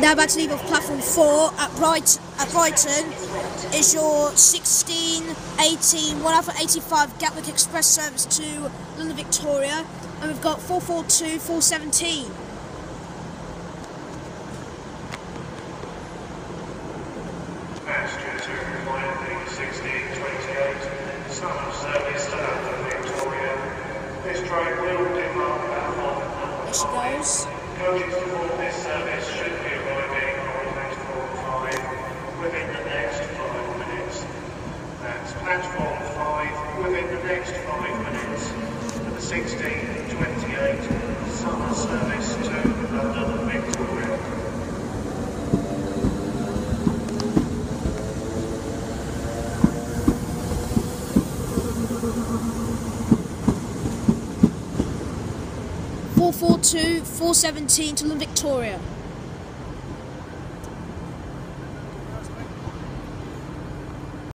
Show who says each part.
Speaker 1: Now about to leave off platform 4 at, Bright, at Brighton is your 16, 18, 1 Alpha 85 Gatwick Express service to London Victoria and we've got 442, 417.
Speaker 2: Passenger to Miami 1628, Southern service to Victoria. This train will depart about half an hour.
Speaker 1: There she goes.
Speaker 2: Coaches for this service should be arriving on platform 5 within the next 5 minutes. That's platform 5 within the next 5 minutes for the 1628 Southern service to London Victoria.
Speaker 1: Four four two, four seventeen to London Victoria.